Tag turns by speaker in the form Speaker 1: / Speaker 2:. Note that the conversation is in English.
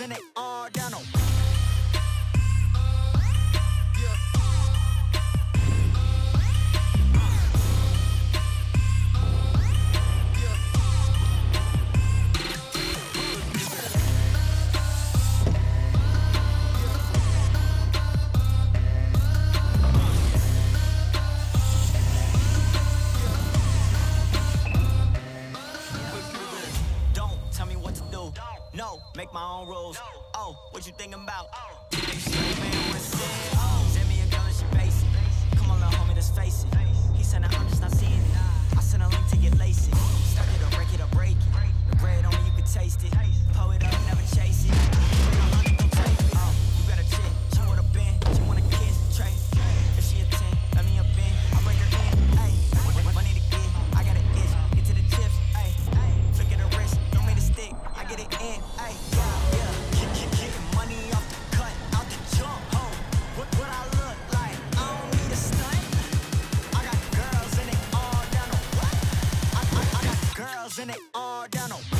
Speaker 1: isn't it all No, make my own rules. Oh, what you thinking about? Oh, and they all down on